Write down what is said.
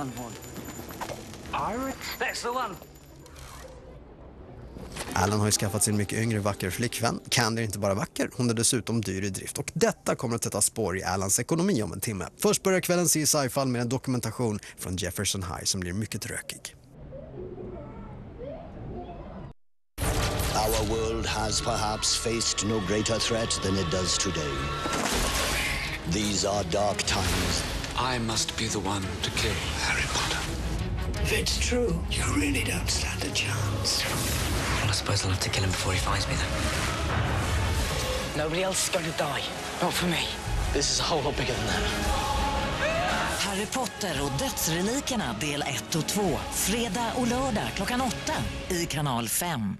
Unhorned. Pirate? That's the one. Alan har ju skaffat sig en mycket yngre vacker flickvän. Candy är inte bara vacker, hon är dessutom dyr i drift. Och detta kommer att sätta spår i Alans ekonomi om en timme. Först börjar kvällen sci-fi med en dokumentation från Jefferson High som blir mycket rökig. Our world has perhaps faced no greater threat than it does today. These are dark times. I must be the one to kill Harry Potter. If it's true, you really don't stand a chance. Well, I suppose I'll have to kill him before he finds me then. Nobody else is going to die. Not for me. This is a whole lot bigger than that. Harry Potter och dödsrelikerna del 1 och 2. Fredag och lördag klockan 8 i kanal 5.